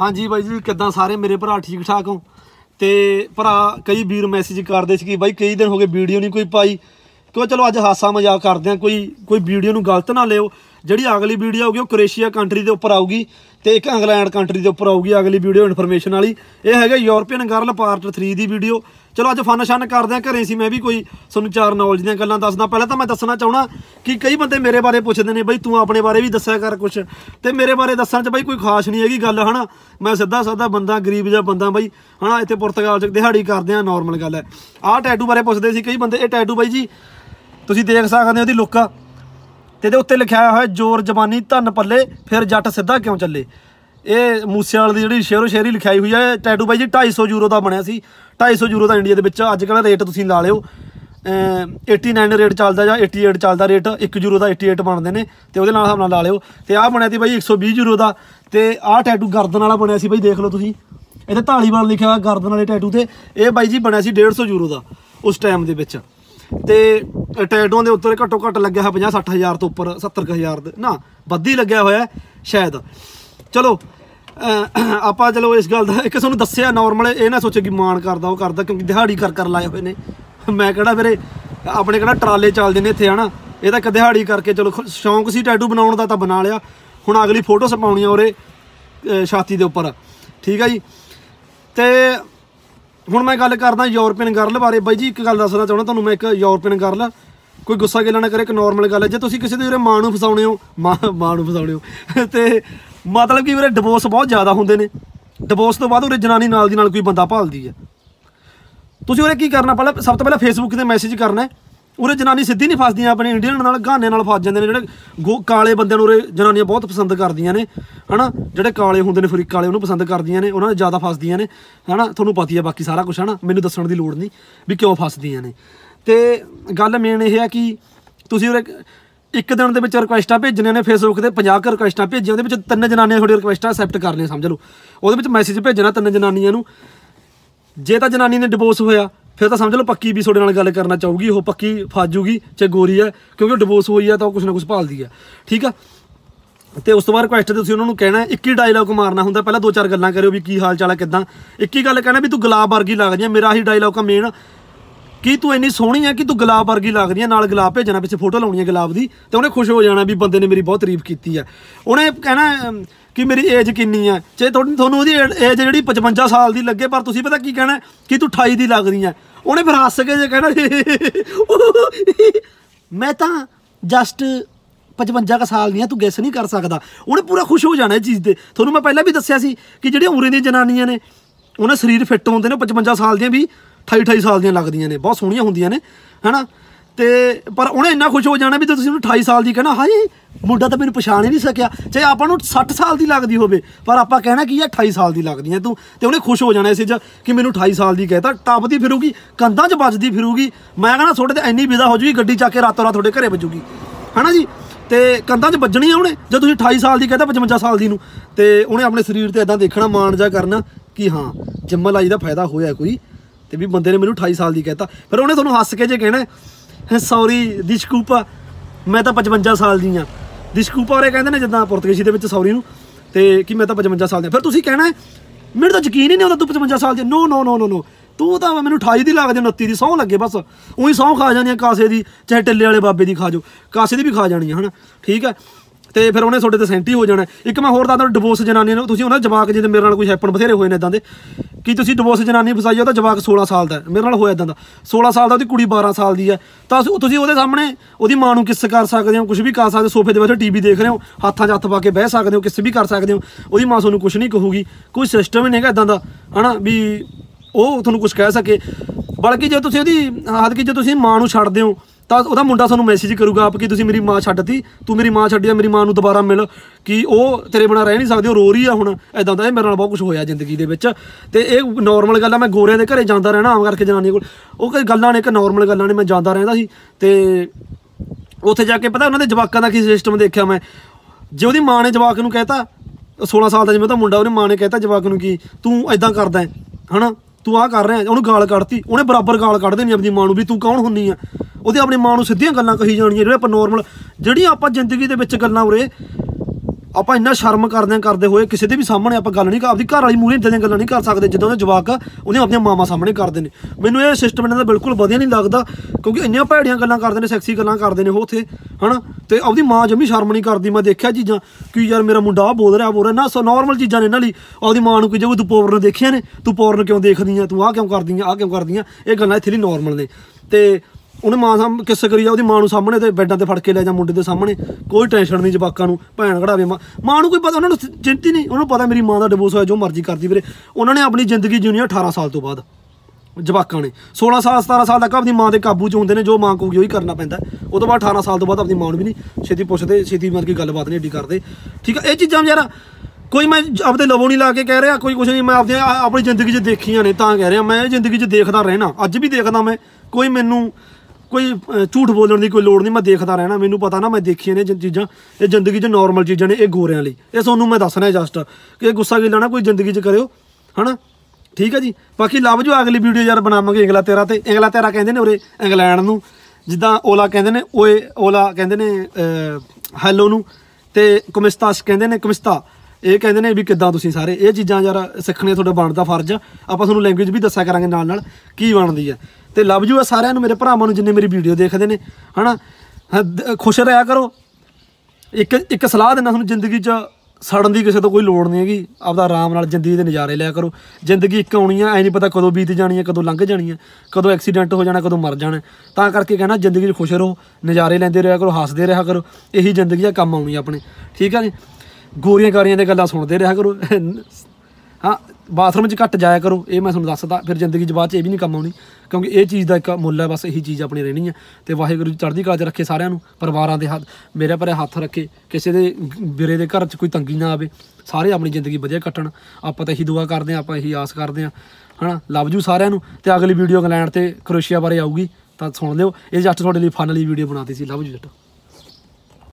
ਹਾਂਜੀ ਬਾਈ ਜੀ, ਕਿੱਦਾਂ ਸਾਰੇ ਮੇਰੇ ਭਰਾ ਠੀਕ ਠਾਕ ਹੋ? ਤੇ ਭਰਾ, ਕਈ ਵੀਰ ਮੈਸੇਜ ਕਰਦੇ ਸੀ ਕਿ ਬਾਈ ਕਈ ਦਿਨ ਹੋ ਗਏ ਵੀਡੀਓ ਨਹੀਂ ਕੋਈ ਪਾਈ। ਕਿਉਂ ਚਲੋ ਅੱਜ ਹਾਸਾ ਮਜ਼ਾਕ ਕਰਦੇ ਆ, ਕੋਈ ਕੋਈ ਵੀਡੀਓ ਨੂੰ ਗਲਤ ਨਾ ਲਿਓ। ਜਿਹੜੀ ਅਗਲੀ ਵੀਡੀਓ ਆਊਗੀ ਉਹ ਕ੍ਰੋਏਸ਼ੀਆ ਕੰਟਰੀ ਦੇ ਉੱਪਰ ਆਊਗੀ ਤੇ ਇੱਕ ਇੰਗਲੈਂਡ ਕੰਟਰੀ ਦੇ ਉੱਪਰ ਆਊਗੀ ਅਗਲੀ ਵੀਡੀਓ ਇਨਫੋਰਮੇਸ਼ਨ ਵਾਲੀ। ਇਹ ਹੈਗਾ ਯੂਰੋਪੀਅਨ ਗਰਲ ਪਾਰਟ 3 ਦੀ ਵੀਡੀਓ ਚਲੋ ਅੱਜ ਫਨ ਸ਼ਨ ਕਰਦੇ ਆ, ਘਰੇ ਸੀ ਮੈਂ ਵੀ ਕੋਈ ਤੁਹਾਨੂੰ ਚਾਰ ਨੌਲੇਜ ਦੀਆਂ ਗੱਲਾਂ ਦੱਸਦਾ। ਪਹਿਲਾਂ ਤਾਂ ਮੈਂ ਦੱਸਣਾ ਚਾਹਣਾ ਕਿ ਕਈ ਬੰਦੇ ਮੇਰੇ ਬਾਰੇ ਪੁੱਛਦੇ ਨੇ, ਬਈ ਤੂੰ ਆਪਣੇ ਬਾਰੇ ਵੀ ਦੱਸਿਆ ਕਰ ਕੁਛ। ਤੇ ਮੇਰੇ ਬਾਰੇ ਦੱਸਣ ਚ ਬਈ ਕੋਈ ਖਾਸ ਨਹੀਂ ਹੈਗੀ ਗੱਲ, ਹਨਾ? ਮੈਂ ਸਿੱਧਾ ਸਾਦਾ ਬੰਦਾ, ਗਰੀਬ ਜਿਹਾ ਬੰਦਾ ਬਈ, ਹਨਾ? ਇੱਥੇ ਪੁਰਤਗਾਲ ਚ ਦਿਹਾੜੀ ਕਰਦੇ ਆ ਨਾਰਮਲ ਗੱਲ ਹੈ। ਆਹ ਟੈਟੂ ਬਾਰੇ ਪੁੱਛਦੇ ਸੀ ਕਈ ਬੰਦੇ, ਇਹ ਟੈਟੂ ਬਾਈ ਜੀ, ਤੁਸੀਂ ਦੇਖ ਸਕਦੇ ਹੋ ਉਹਦੀ ਲੁੱਕ ਤੇ ਇਹਦੇ ਉੱਤੇ ਲਿਖਿਆ ਹੋਇਆ ਜੋਰ ਜਬਾਨੀ ਧਨ ਪੱਲੇ, ਫਿਰ ਜੱਟ ਸਿੱਧਾ ਕਿਉਂ ਚੱਲੇ? ਇਹ ਮੂਸੇਵਾਲ ਦੀ ਜਿਹੜੀ ਸ਼ੇਰੋ ਸ਼ੇਰੀ ਲਿਖਾਈ ਹੋਈ ਹੈ ਟੈਟੂ ਬਾਈ ਜੀ 250 ਯੂਰੋ ਦਾ ਬਣਿਆ ਸੀ। 250 ਯੂਰੋ ਦਾ ਇੰਡੀਆ ਦੇ ਵਿੱਚ ਅੱਜ ਕੱਲ੍ਹ ਰੇਟ ਤੁਸੀਂ ਲਾ ਲਿਓ। ਅਮ 89 ਰੇਟ ਚੱਲਦਾ ਜਾਂ 88 ਚੱਲਦਾ ਰੇਟ 1 ਯੂਰੋ ਦਾ 88 ਬਣਦੇ ਨੇ, ਤੇ ਉਹਦੇ ਨਾਲ ਹਿਸਾਬ ਨਾਲ ਲਾ ਲਿਓ। ਤੇ ਆਹ ਬਣਿਆ ਸੀ ਬਾਈ 120 ਯੂਰੋ ਦਾ, ਤੇ ਆਹ ਟੈਟੂ ਗਰਦਨ ਵਾਲਾ ਬਣਿਆ ਸੀ ਬਾਈ, ਦੇਖ ਲਓ ਤੁਸੀਂ। ਇਹਦੇ ਢਾਲੀਵਾਲ ਲਿਖਿਆ ਹੋਇਆ ਗਰਦਨ ਵਾਲੇ ਟੈਟੂ ਤੇ, ਇਹ ਬਾਈ ਜੀ ਬਣਿਆ ਸੀ 150 ਯੂਰੋ ਦਾ, ਉਸ ਟਾਈਮ ਦੇ ਵਿੱਚ। ਤੇ ਟੈਟੂਆਂ ਦੇ ਉੱਤੇ ਘੱਟੋ ਘੱਟ ਲੱਗਿਆ ਹੋਇਆ 50 60 ਹਜ਼ਾਰ ਤੋਂ ਉੱਪਰ 70 ਕੁ ਹਜ਼ਾਰ ਦੇ, ਨਾ, ਵੱਧ ਲੱਗਿਆ ਹੋਇਆ ਸ਼ਾਇਦ। ਚਲੋ ਆਪਾਂ ਚਲੋ ਇਸ ਗੱਲ ਦਾ ਇੱਕ ਤੁਹਾਨੂੰ ਦੱਸਿਆ ਨਾਰਮਲ ਇਹ ਨਾ ਸੋਚੇ ਕਿ ਮਾਣ ਕਰਦਾ, ਉਹ ਕਰਦਾ, ਕਿਉਂਕਿ ਦਿਹਾੜੀ ਕਰ ਕਰ ਲਾਏ ਹੋਏ ਨੇ। ਮੈਂ ਕਿਹੜਾ ਵੀਰੇ, ਆਪਣੇ ਕਿਹੜਾ ਟਰਾਲੇ ਚੱਲਦੇ ਨੇ ਇੱਥੇ, ਹਨਾ? ਇਹ ਤਾਂ ਇੱਕ ਦਿਹਾੜੀ ਕਰਕੇ ਚਲੋ ਸ਼ੌਂਕ ਸੀ ਟੈਟੂ ਬਣਾਉਣ ਦਾ ਤਾਂ ਬਣਾ ਲਿਆ। ਹੁਣ ਅਗਲੀ ਫੋਟੋ ਸਪਾਉਣੀ ਆ ਉਰੇ ਛਾਤੀ ਦੇ ਉੱਪਰ। ਠੀਕ ਆ ਜੀ? ਤੇ ਹੁਣ ਮੈਂ ਗੱਲ ਕਰਦਾ ਯੂਰਪੀਅਨ ਗਰਲ ਬਾਰੇ। ਬਾਈ ਜੀ, ਇੱਕ ਗੱਲ ਦੱਸਣਾ ਚਾਹੁੰਦਾ ਤੁਹਾਨੂੰ ਮੈਂ, ਇੱਕ ਯੂਰਪੀਅਨ ਗਰਲ। ਕੋਈ ਗੁੱਸਾ ਗਿਲਾ ਨਾ ਕਰੇ, ਇੱਕ ਨਾਰਮਲ ਗੱਲ ਹੈ। ਜੇ ਤੁਸੀਂ ਕਿਸੇ ਦੇ ਉਰੇ ਮਾਂ ਨੂੰ ਫਸਾਉਣੇ ਹੋ, ਮਾਂ ਮਾਂ ਨੂੰ ਫਸਾਉਣੇ ਹੋ, ਤੇ ਮਤਲਬ ਕਿ ਉਰੇ ਡਿਵੋਰਸ ਬਹੁਤ ਜ਼ਿਆਦਾ ਹੁੰਦੇ ਨੇ। ਡਿਵੋਰਸ ਤੋਂ ਬਾਅਦ ਉਰੇ ਜਨਾਨੀ ਨਾਲ ਦੀ ਨਾਲ ਕੋਈ ਬੰਦਾ ਭਾਲਦੀ ਹੈ। ਤੁਸੀਂ ਉਰੇ ਕੀ ਕਰਨਾ? ਪਹਿਲਾਂ ਸਭ ਤੋਂ ਪਹਿਲਾਂ ਫੇਸਬੁੱਕ ਤੇ ਮੈਸੇਜ ਕਰਨਾ ਹੈ। ਉਰੇ ਜਨਾਨੀ ਸਿੱਧੀ ਨਹੀਂ ਫਸਦੀਆਂ, ਆਪਣੇ ਇੰਡੀਅਨ ਨਾਲ ਗਾਨੇ ਨਾਲ ਫਸ ਜਾਂਦੇ ਨੇ, ਜਿਹੜੇ ਗੋ- ਕਾਲੇ ਬੰਦਿਆਂ ਨੂੰ ਉਰੇ ਜਨਾਨੀਆਂ ਬਹੁਤ ਪਸੰਦ ਕਰਦੀਆਂ ਨੇ, ਹਨਾ? ਜਿਹੜੇ ਕਾਲੇ ਹੁੰਦੇ ਨੇ, ਫਰੀਕ ਵਾਲੇ ਉਹਨੂੰ ਪਸੰਦ ਕਰਦੀਆਂ ਨੇ, ਉਹਨਾਂ ਨੇ ਜ਼ਿਆਦਾ ਫਸਦੀਆਂ ਨੇ, ਹਨਾ? ਤੁਹਾਨੂੰ ਪਤਾ ਹੀ ਹੈ ਬਾਕੀ ਸਾਰਾ ਕੁਝ ਹਨਾ? ਮੈਨੂੰ ਦੱਸਣ ਦੀ ਲੋੜ ਨਹੀਂ ਵੀ ਕਿਉਂ ਫਸਦੀਆਂ ਨੇ। ਤੇ ਗੱਲ ਮੇਨ ਇਹ ਹੈ ਕਿ ਤੁਸੀਂ ਉਰੇ ਇੱਕ ਦਿਨ ਦੇ ਵਿੱਚ ਰਿਕੁਐਸਟਾਂ ਭੇਜਣੀਆਂ ਨੇ ਫੇਸਬੁੱਕ ਤੇ 50 ਕੁ ਰਿਕੁਐਸਟਾਂ ਭੇਜੀਆਂ, ਉਹਦੇ ਵਿੱਚ ਤਿੰਨ ਜਨਾਨੀਆਂ ਤੁਹਾਡੀ ਰਿਕੁਐਸਟਾਂ ਅਕਸੈਪਟ ਕਰ ਲਈਆਂ, ਸਮਝ ਲਓ। ਉਹਦੇ ਵਿੱਚ ਮੈਸੇਜ ਭੇਜਣਾ ਤਿੰਨ ਜਨਾਨੀਆਂ ਨੂੰ। ਜੇ ਤਾਂ ਜਨਾਨੀ ਨੇ ਡਿਵੋਰਸ ਹੋਇਆ ਫਿਰ ਤਾਂ ਸਮਝ ਲਓ ਪੱਕੀ ਵੀ ਤੁਹਾਡੇ ਨਾਲ ਗੱਲ ਕਰਨਾ ਚਾਹੂਗੀ, ਉਹ ਪੱਕੀ ਫਾਜੂਗੀ, ਚਾਹੇ ਗੋਰੀ ਹੈ, ਕਿਉਂਕਿ ਡਿਵੋਰਸ ਹੋਈ ਹੈ ਤਾਂ ਉਹ ਕੁਛ ਨਾ ਕੁਛ ਭਾਲਦੀ ਹੈ। ਠੀਕ ਆ? ਤੇ ਉਸ ਤੋਂ ਬਾਅਦ ਰਿਕੁਐਸਟ ਤੇ ਤੁਸੀਂ ਉਹਨਾਂ ਨੂੰ ਕਹਿਣਾ, ਇੱਕ ਹੀ ਡਾਇਲੌਗ ਮਾਰਨਾ ਹੁੰਦਾ, ਪਹਿਲਾਂ ਦੋ ਚਾਰ ਗੱਲਾਂ ਕਰਿਓ ਵੀ ਕੀ ਹਾਲ ਚਾਲ ਹੈ, ਕਿਦਾਂ। ਇੱਕ ਹੀ ਗੱਲ ਕਹਿਣਾ ਵੀ ਤੂੰ ਗੁਲਾਬ ਵਰਗੀ ਲੱਗਦੀ ਹੈ, ਮੇਰਾ ਹੀ ਡਾਇਲੌਗ ਆ ਮੇਨ ਕੀ ਤੂੰ ਇੰਨੀ ਸੋਹਣੀ ਹੈ ਕਿ ਤੂੰ ਗੁਲਾਬ ਵਰਗੀ ਲੱਗਦੀ ਹੈ ਨਾਲ ਗੁਲਾਬ ਭੇਜਣਾ, ਪਿੱਛੇ ਫੋਟੋ ਲਾਉਣੀ ਹੈ ਗੁਲਾਬ ਦੀ ਤੇ ਉਹਨੇ ਖੁਸ਼ ਹੋ ਜਾਣਾ ਵੀ ਬੰਦੇ ਨੇ ਮੇਰੀ ਬਹੁਤ ਤਾਰੀਫ ਕੀਤੀ ਹੈ ਉਹਨੇ ਕਹਿਣਾ ਕਿ ਮੇਰੀ ਏਜ ਕਿੰਨੀ ਹੈ ਜੇ ਤੁਹਾਨੂੰ ਤੁਹਾਨੂੰ ਉਹਦੀ ਏਜ ਜਿਹੜੀ 55 ਸਾਲ ਦੀ ਲੱਗੇ, ਪਰ ਤੁਸੀਂ ਪਤਾ ਕੀ ਕਹਿਣਾ? ਕਿ ਤੂੰ 28 ਦੀ ਲੱਗਦੀ ਹੈ ਉਹਨੇ ਫਿਰ ਹੱਸ ਕੇ ਜੇ ਕਹਿਣਾ, ਮੈਂ ਤਾਂ ਜਸਟ 55 ਕ ਸਾਲ ਦੀਆਂ ਤੂੰ ਗੈਸ ਨਹੀਂ ਕਰ ਸਕਦਾ। ਉਹਨੇ ਪੂਰਾ ਖੁਸ਼ ਹੋ ਜਾਣਾ ਇਹ ਚੀਜ਼ ਤੇ। ਤੁਹਾਨੂੰ ਮੈਂ ਪਹਿਲਾਂ ਵੀ ਦੱਸਿਆ ਸੀ ਕਿ ਜਿਹੜੀਆਂ ਉਰੇ ਦੀਆਂ ਜਨਾਨੀਆਂ ਨੇ, ਉਹਨਾਂ ਸਰੀਰ ਫਿੱਟ ਹੁੰਦੇ ਨੇ 55 ਸਾਲ ਦੀਆਂ ਵੀ 28 28 ਸਾਲ ਦੀਆਂ ਲੱਗਦੀਆਂ ਨੇ, ਬਹੁਤ ਸੋਹਣੀਆਂ ਹੁੰਦੀਆਂ ਨੇ, ਹਨਾ? ਤੇ ਪਰ ਉਹਨੇ ਇੰਨਾ ਖੁਸ਼ ਹੋ ਜਾਣਾ ਵੀ ਤੇ ਤੁਸੀਂ ਉਹਨੂੰ 28 ਸਾਲ ਦੀ ਕਹਿਣਾ, ਹਾਏ, ਮੁੰਡਾ ਤਾਂ ਮੈਨੂੰ ਪਛਾਣ ਹੀ ਨਹੀਂ ਸਕਿਆ। ਚਾਹੇ ਆਪਾਂ ਨੂੰ 60 ਸਾਲ ਦੀ ਲੱਗਦੀ ਹੋਵੇ, ਪਰ ਆਪਾਂ ਕਹਿਣਾ ਕੀ ਆ 28 ਸਾਲ ਦੀ ਲੱਗਦੀ ਹੈ ਤੂੰ। ਤੇ ਉਹਨੇ ਖੁਸ਼ ਹੋ ਜਾਣਾ ਇਸ 'ਚ ਕਿ ਮੈਨੂੰ 28 ਸਾਲ ਦੀ ਕਹਿਤਾ। ਟੱਪਦੀ ਫਿਰੂਗੀ, ਕੰਧਾਂ 'ਚ ਵੱਜਦੀ ਫਿਰੂਗੀ। ਮੈਂ ਕਹਿੰਦਾ ਤੁਹਾਡੇ ਤੇ ਇੰਨੀ ਵਿਦਾ ਹੋ ਜੂਗੀ, ਗੱਡੀ ਚੱਕ ਕੇ ਰਾਤੋਂ ਰਾਤ ਤੁਹਾਡੇ ਘਰੇ ਵੱਜੂਗੀ। ਹਨਾ ਜੀ? ਤੇ ਕੰਧਾਂ 'ਚ ਵੱਜਣੀ ਆ ਉਹਨੇ ਜੇ ਤੁਸੀਂ 28 ਸਾਲ ਦੀ ਕਹਿੰਦਾ 55 ਸਾਲ ਦੀ ਨੂੰ। ਤੇ ਉਹਨੇ ਆਪਣੇ ਸਰੀਰ ਤੇ ਇਦਾਂ ਦੇਖਣਾ, ਮਾਣ ਜਾ ਕਰਨਾ ਕਿ ਹਾਂ ਜਿੰਮ ਲਾਈ ਦਾ ਫਾਇਦਾ ਹੋਇਆ ਕੋਈ। ਤੇ ਵੀ ਬੰਦੇ ਨੇ ਮੈਨੂੰ 28 ਸਾਲ ਦੀ ਕਹਿਤਾ। ਫਿਰ ਉਹਨੇ ਤੁਹਾਨੂੰ ਹੱਸ ਕੇ ਜੇ ਕਹਿਣਾ ਸੌਰੀ ਦਿਸ਼ਕੂਪਾ ਮੈਂ ਤਾਂ 55 ਸਾਲ ਦੀ ਆ ਦਿਸ਼ਕੂਪਾ ਉਹਰੇ ਕਹਿੰਦੇ ਨੇ ਜਿੱਦਾਂ ਪੁਰਤਗਾਲੀ ਦੇ ਵਿੱਚ ਸੌਰੀ ਨੂੰ ਤੇ ਕਿ ਮੈਂ ਤਾਂ 55 ਸਾਲ ਦੀ ਫਿਰ ਤੁਸੀਂ ਕਹਿਣਾ ਹੈ, ਮੈਨੂੰ ਤਾਂ ਯਕੀਨ ਹੀ ਨਹੀਂ ਆਉਂਦਾ ਤੂੰ 55 ਸਾਲ ਦੀ ਨੋ ਨੋ ਨੋ ਨੋ ਨੋ ਤੂੰ ਤਾਂ ਮੈਨੂੰ 28 ਦੀ ਲੱਗਦੀ 29 ਦੀ ਸੌਂ ਲੱਗੇ ਬਸ। ਉਹੀ ਸੌਂ ਖਾ ਜਾਂਦੀਆਂ ਕਾਸੇ ਦੀ ਚਾਹੇ ਟੱਲੇ ਵਾਲੇ ਬਾਬੇ ਦੀ ਖਾ ਜਾਓ ਕਾਸੇ ਦੀ ਵੀ ਖਾ ਜਾਣੀ ਹੈ ਹਨਾ? ਠੀਕ ਹੈ? ਤੇ ਫਿਰ ਉਹਨੇ ਤੁਹਾਡੇ ਤੇ ਸੈਂਟੀ ਹੋ ਜਾਣਾ ਇੱਕ ਮੈਂ ਹੋਰ ਦੱਸਦਾ ਡਿਵੋਰਸ ਜਨਾਨੀ ਨੂੰ, ਤੁਸੀਂ ਉਹਨਾਂ ਜਵਾਕ ਜਿਹਦੇ ਮੇਰੇ ਨਾਲ ਕੋਈ ਹੈਪਨ ਬਥੇਰੇ ਹੋਏ ਨੇ ਇਦਾਂ ਦੇ, ਕਿ ਤੁਸੀਂ ਡਿਵੋਰਸ ਜਨਾਨੀ ਫਸਾਈ ਉਹਦਾ ਜਵਾਕ 16 ਸਾਲ ਦਾ ਮੇਰੇ ਨਾਲ ਹੋਇਆ ਇਦਾਂ ਦਾ। 16 ਸਾਲ ਦਾ ਉਹਦੀ ਕੁੜੀ 12 ਸਾਲ ਦੀ ਹੈ। ਤਾਂ ਅਸੀਂ- ਤੁਸੀਂ ਉਹਦੇ ਸਾਹਮਣੇ ਉਹਦੀ ਮਾਂ ਨੂੰ ਕਿਸ ਕਰ ਸਕਦੇ ਹੋ ਕੁਝ ਵੀ ਕਰ ਸਕਦੇ ਹੋ, ਸੋਫੇ ਦੇ ਵਿੱਚ ਟੀਵੀ ਦੇਖ ਰਹੇ ਹੋ, ਹੱਥਾਂ 'ਚ ਹੱਥ ਪਾ ਕੇ ਬਹਿ ਸਕਦੇ ਹੋ, ਕਿਸ ਵੀ ਕਰ ਸਕਦੇ ਹੋ, ਉਹਦੀ ਮਾਂ ਤੁਹਾਨੂੰ ਕੁਝ ਨਹੀਂ ਕਹੂਗੀ। ਕੋਈ ਸਿਸਟਮ ਹੀ ਨਹੀਂ ਹੈਗਾ ਇਦਾਂ ਦਾ, ਹਨਾ, ਵੀ ਉਹ ਤੁਹਾਨੂੰ ਕੁਝ ਕਹਿ ਸਕੇ। ਬਲਕਿ ਜੇ ਤੁਸੀਂ ਉਹਦੀ ਹੱਦ ਕਿ ਜੇ ਤੁਸੀਂ ਮਾਂ ਨੂੰ ਛੱਡਦੇ ਹੋ ਤਾਂ ਉਹਦਾ ਮੁੰਡਾ ਤੁਹਾਨੂੰ ਮੈਸੇਜ ਕਰੂਗਾ ਆਪ ਕਿ ਤੁਸੀਂ ਮੇਰੀ ਮਾਂ ਛੱਡਤੀ ਤੂੰ ਮੇਰੀ ਮਾਂ ਛੱਡਿਆ ਮੇਰੀ ਮਾਂ ਨੂੰ ਦੁਬਾਰਾ ਮਿਲ ਕਿ ਉਹ ਤੇਰੇ ਬਿਨਾਂ ਰਹਿ ਨਹੀਂ ਸਕਦੇ ਉਹ ਰੋ ਰਹੀ ਆ ਹੁਣ ਐਦਾਂ ਦਾ ਇਹ ਮੇਰੇ ਨਾਲ ਬਹੁਤ ਕੁਝ ਹੋਇਆ ਜ਼ਿੰਦਗੀ ਦੇ ਵਿੱਚ। ਤੇ ਇਹ ਨਾਰਮਲ ਗੱਲ ਆ ਮੈਂ ਗੋਰਿਆਂ ਦੇ ਘਰੇ ਜਾਂਦਾ ਰਹਿਣਾ ਆਮ ਕਰਕੇ ਜਨਾਨੀਆਂ ਕੋਲ। ਉਹ ਕਈ ਗੱਲਾਂ ਨੇ ਇੱਕ ਨਾਰਮਲ ਗੱਲਾਂ ਨੇ ਮੈਂ ਜਾਂਦਾ ਰਹਿੰਦਾ ਸੀ। ਤੇ ਉੱਥੇ ਜਾ ਕੇ ਪਤਾ ਉਹਨਾਂ ਦੇ ਜਵਾਕਾਂ ਦਾ ਕੀ ਸਿਸਟਮ ਦੇਖਿਆ ਮੈਂ। ਜੇ ਉਹਦੀ ਮਾਂ ਨੇ ਜਵਾਕ ਨੂੰ ਕਹਿਤਾ 16 ਸਾਲ ਦਾ ਜਿਵੇਂ ਉਹਦਾ ਮੁੰਡਾ ਉਹਨੇ ਮਾਂ ਨੇ ਕਹਿਤਾ ਜਵਾਕ ਨੂੰ ਕਿ ਤੂੰ ਐਦਾਂ ਕਰਦਾ ਹੈ, ਹਨਾ? ਤੂੰ ਆਹ ਕਰ ਰਿਹਾ ਉਹਨੂੰ ਗਾਲ ਕੱਢਤੀ ਉਹਨੇ ਬਰਾਬਰ ਗਾਲ ਕੱਢ ਦੇਣੀ ਆਪਣੀ ਮਾਂ ਨੂੰ ਵੀ ਤੂੰ ਕੌਣ ਹੁੰਨੀ ਆ? ਉਹਦੀ ਆਪਣੀ ਮਾਂ ਨੂੰ ਸਿੱਧੀਆਂ ਗੱਲਾਂ ਕਹੀ ਜਾਣੀਆਂ ਜਿਹੜੇ ਆਪਾਂ ਨਾਰਮਲ ਜਿਹੜੀਆਂ ਆਪਾਂ ਜ਼ਿੰਦਗੀ ਦੇ ਵਿੱਚ ਗੱਲਾਂ ਉਰੇ ਆਪਾਂ ਇੰਨਾ ਸ਼ਰਮ ਕਰਦੇ ਕਰਦੇ ਹੋਏ, ਕਿਸੇ ਦੇ ਵੀ ਸਾਹਮਣੇ ਆਪਾਂ ਗੱਲ ਨਹੀਂ ਕਰ, ਆਪਦੀ ਘਰ ਵਾਲੀ ਮੂਹਰੇ ਇਦਾਂ ਦੀਆਂ ਗੱਲਾਂ ਨਹੀਂ ਕਰ ਸਕਦੇ, ਜਿੱਦਾਂ ਉਹਦੇ ਜਵਾਕ ਆ, ਉਹਨੇ ਆਪਣੀਆਂ ਮਾਵਾਂ ਸਾਹਮਣੇ ਕਰਦੇ ਨੇ ਮੈਨੂੰ ਇਹ ਸਿਸਟਮ ਇਹਨਾਂ ਦਾ ਬਿਲਕੁਲ ਵਧੀਆ ਨਹੀਂ ਲੱਗਦਾ, ਕਿਉਂਕਿ ਇੰਨੀਆਂ ਭੈੜੀਆਂ ਗੱਲਾਂ ਕਰਦੇ ਨੇ ਸੈਕਸੀ ਗੱਲਾਂ ਕਰਦੇ ਨੇ ਉਹ ਉੱਥੇ, ਹਨਾ? ਤੇ ਆਪਦੀ ਮਾਂ ਜਮੀ ਸ਼ਰਮ ਨਹੀਂ ਕਰਦੀ, ਮੈਂ ਦੇਖਿਆ ਚੀਜ਼ਾਂ, ਕਿ ਯਾਰ ਮੇਰਾ ਮੁੰਡਾ ਆ ਬੋਲ ਰਿਹਾ ਬੋਲ ਰਿਹਾ, ਨਾ, ਸੋ ਨਾਰਮਲ ਚੀਜ਼ਾਂ ਨੇ ਇਹਨਾਂ ਲਈ। ਆਪਦੀ ਮਾਂ ਨੂੰ ਕਿ ਜੇ ਤੂੰ ਪੋਰਨ ਦੇਖਿਆ ਨੇ, ਤੂੰ ਪੋਰਨ ਕਿਉਂ ਦੇਖਦੀ ਆ, ਤੂੰ ਆਹ ਕਿਉਂ ਕਰਦੀ ਆ, ਆਹ ਕਿਉਂ ਕਰਦੀ ਆ, ਇਹ ਗੱਲਾਂ ਇੱਥੇ ਲਈ ਨਾਰਮਲ ਨੇ। ਤੇ ਉਹਨੇ ਮਾਂ ਸਾਹਮ, ਕਿਸ ਕਰੀ ਜਾ, ਉਹਦੀ ਮਾਂ ਨੂੰ ਸਾਹਮਣੇ ਤੇ ਬੈੱਡਾਂ ਤੇ ਫੜ ਕੇ ਲੈ ਜਾ ਮੁੰਡੇ ਦੇ ਸਾਹਮਣੇ। ਕੋਈ ਟੈਨਸ਼ਨ ਨਹੀਂ ਜਵਾਕਾਂ ਨੂੰ, ਭੈਣ ਕਢਾਵੇ ਮਾਂ। ਮਾਂ ਨੂੰ ਕੋਈ ਪਤਾ, ਉਹਨਾਂ ਨੂੰ ਚਿੰਤੀ ਨਹੀਂ। ਉਹਨੂੰ ਪਤਾ ਮੇਰੀ ਮਾਂ ਦਾ ਡਿਵੋਰਸ ਹੋਇਆ, ਜੋ ਮਰਜ਼ੀ ਕਰਦੀ ਵੀਰੇ ਉਹਨਾਂ ਨੇ ਆਪਣੀ ਜ਼ਿੰਦਗੀ ਜਿਉਣੀ ਆ 18 ਸਾਲ ਤੋਂ ਬਾਅਦ, ਜਵਾਕਾਂ ਨੇ। 16 ਸਾਲ 17 ਸਾਲ ਤੱਕ ਆਪਣੀ ਮਾਂ ਦੇ ਕਾਬੂ 'ਚ ਹੁੰਦੇ ਨੇ, ਜੋ ਮਾਂ ਕਹੂਗੀ ਉਹੀ ਕਰਨਾ ਪੈਂਦਾ। ਉਹ ਤੋਂ ਬਾਅਦ 18 ਸਾਲ ਤੋਂ ਬਾਅਦ ਆਪਣੀ ਮਾਂ ਨੂੰ ਵੀ ਨਹੀਂ ਛੇਤੀ ਪੁੱਛਦੇ, ਛੇਤੀ ਮਤਲਬ ਕਿ ਗੱਲਬਾਤ ਨਹੀਂ ਏਡੀ ਕਰਦੇ। ਠੀਕ ਆ, ਇਹ ਚੀਜ਼ਾਂ ਯਾਰ, ਕੋਈ ਮੈਂ ਆਪਦੇ ਲਵੋ ਨਹੀਂ ਲਾ ਕੇ ਕਹਿ ਰਿਹਾ, ਕੋਈ ਕੁਝ ਨਹੀਂ ਮੈਂ ਆਪਦੇ ਆਪਣੀ ਜ਼ਿੰਦਗੀ 'ਚ ਦੇਖੀਆਂ ਨੇ ਤਾਂ ਕਹਿ ਰਿਹਾ। ਮੈਂ ਇਹ ਜ਼ਿੰਦਗੀ 'ਚ ਦੇਖਦਾ ਰਹਿਣਾ। ਅੱਜ ਵੀ ਦੇਖਦਾ ਮੈਂ, ਕੋਈ ਮੈਨੂੰ ਕੋਈ ਝੂਠ ਬੋਲਣ ਦੀ ਕੋਈ ਲੋੜ ਨਹੀਂ, ਮੈਂ ਦੇਖਦਾ ਰਹਿਣਾ, ਮੈਨੂੰ ਪਤਾ ਨਾ, ਮੈਂ ਦੇਖੀਆਂ ਨੇ ਚੀਜ਼ਾਂ, ਇਹ ਜ਼ਿੰਦਗੀ 'ਚ ਨਾਰਮਲ ਚੀਜ਼ਾਂ ਨੇ, ਇਹ ਗੋਰਿਆਂ ਲਈ। ਇਹ ਤੁਹਾਨੂੰ ਮੈਂ ਦੱਸਣਾ ਜਸਟ ਕਿ ਗੁੱਸਾ ਕੀ ਲੈਣਾ ਕੋਈ ਜ਼ਿੰਦਗੀ 'ਚ ਕਰਿਓ, ਹਨਾ? ਠੀਕ ਹੈ ਜੀ? ਬਾਕੀ ਲਵ ਜੋ, ਅਗਲੀ ਵੀਡੀਓ ਯਾਰ ਬਣਾਵਾਂਗੇ ਇੰਗਲਾ ਤੇਰਾ ਤੇ ਇੰਗਲਾ ਤੇਰਾ ਕਹਿੰਦੇ ਨੇ ਉਰੇ ਇੰਗਲੈਂਡ ਨੂੰ, ਜਿੱਦਾਂ ਓਲਾ ਕਹਿੰਦੇ ਨੇ, ਓਏ, ਓਲਾ ਕਹਿੰਦੇ ਨੇ ਹੈਲੋ ਨੂੰ, ਤੇ ਕਮਿਸਤਾਸ ਕਹਿੰਦੇ ਨੇ, ਕਮਿਸਤਾ ਇਹ ਕਹਿੰਦੇ ਨੇ ਵੀ ਕਿੱਦਾਂ ਤੁਸੀਂ ਸਾਰੇ ਇਹ ਚੀਜ਼ਾਂ ਯਾਰ ਸਿੱਖਣੀਆਂ ਤੁਹਾਡਾ ਬਣਦਾ ਫਰਜ਼ ਆ। ਆਪਾਂ ਤੁਹਾਨੂੰ ਲੈਂਗੁਏਜ ਵੀ ਦੱਸਿਆ ਕਰਾਂਗੇ ਨਾਲ ਨਾਲ ਕੀ ਬਣਦੀ ਆ। ਤੇ ਲਵ ਯੂ ਆ ਸਾਰਿਆਂ ਨੂੰ ਮੇਰੇ ਭਰਾਵਾਂ ਨੂੰ ਜਿੰਨੇ ਮੇਰੀ ਵੀਡੀਓ ਦੇਖਦੇ ਨੇ ਹਨਾ? ਹਾਂ, ਖੁਸ਼ ਰਿਹਾ ਕਰੋ। ਇੱਕ ਇੱਕ ਸਲਾਹ ਦਿੰਦਾ ਤੁਹਾਨੂੰ ਜ਼ਿੰਦਗੀ 'ਚ ਸੜਨ ਦੀ ਕਿਸੇ ਤੋਂ ਕੋਈ ਲੋੜ ਨਹੀਂ ਹੈਗੀ। ਆਪਦਾ ਆਰਾਮ ਨਾਲ ਜ਼ਿੰਦਗੀ ਦੇ ਨਜ਼ਾਰੇ ਲਿਆ ਕਰੋ। ਜ਼ਿੰਦਗੀ ਇੱਕ ਆਉਣੀ ਆ ਐ ਨਹੀਂ ਪਤਾ ਕਦੋਂ ਬੀਤ ਜਾਣੀ ਹੈ ਕਦੋਂ ਲੰਘ ਜਾਣੀ ਹੈ ਕਦੋਂ ਐਕਸੀਡੈਂਟ ਹੋ ਜਾਣਾ ਕਦੋਂ ਮਰ ਜਾਣਾ। ਤਾਂ ਕਰਕੇ ਕਹਿਣਾ ਜ਼ਿੰਦਗੀ 'ਚ ਖੁਸ਼ ਰਹੋ ਨਜ਼ਾਰੇ ਲੈਂਦੇ ਰਿਹਾ ਕਰੋ ਹੱਸਦੇ ਰਿਹਾ ਕਰੋ। ਇਹੀ ਜ਼ਿੰਦਗੀ ਆ ਕੰਮ ਆਉਣੀ ਆਪਣੇ। ਠੀਕ ਆ ਜੀ? ਗੋਰੀਆਂ ਗਾਰੀਆਂ ਦੀਆਂ ਗੱਲਾਂ ਸੁਣਦੇ ਰਿਹਾ ਕਰੋ। ਹਾਂ ਬਾਥਰੂਮ 'ਚ ਘੱਟ ਜਾਇਆ ਕਰੋ, ਇਹ ਮੈਂ ਤੁਹਾਨੂੰ ਦੱਸਦਾ। ਫਿਰ ਜ਼ਿੰਦਗੀ 'ਚ ਬਾਅਦ 'ਚ ਇਹ ਵੀ ਨਹੀਂ ਕੰਮ ਆਉਣੀ, ਕਿਉਂਕਿ ਇਹ ਚੀਜ਼ ਦਾ ਇੱਕ ਮੁੱਲ ਹੈ, ਬਸ ਇਹੀ ਚੀਜ਼ ਆਪਣੀ ਰਹਿਣੀ ਹੈ। ਤੇ ਵਾਹਿਗੁਰੂ ਜੀ ਚੜ੍ਹਦੀ ਕਲਾ 'ਚ ਰੱਖੇ ਸਾਰਿਆਂ ਨੂੰ, ਪਰਿਵਾਰਾਂ ਦੇ ਹੱਥ, ਮੇਰੇ ਪਰੇ ਹੱਥ ਰੱਖੇ, ਕਿਸੇ ਦੇ ਵੀਰੇ ਦੇ ਘਰ 'ਚ ਕੋਈ ਤੰਗੀ ਨਾ ਆਵੇ, ਸਾਰੇ ਆਪਣੀ ਜ਼ਿੰਦਗੀ ਵਧੀਆ ਕੱਟਣ। ਆਪਾਂ ਤਾਂ ਇਹੀ ਦੁਆ ਕਰਦੇ ਹਾਂ, ਆਪਾਂ ਇਹੀ ਆਸ ਕਰਦੇ ਹਾਂ, ਹਨਾ? ਲਵ ਯੂ ਸਾਰਿਆਂ ਨੂੰ। ਤੇ ਅਗਲੀ ਵੀਡੀਓ ਇੰਗਲੈਂਡ ਤੇ ਕਰੋਸ਼ੀਆ ਬਾਰੇ ਆਊਗੀ, ਤਾਂ ਸੁਣ ਲਿਓ। ਇਹ ਜਸਟ ਤੁਹਾਡੇ ਲਈ ਫਨ ਵਾਲੀ ਵੀਡੀਓ ਬਣਾਤੀ ਸੀ। ਲਵ ਯੂ ਜੱਟ।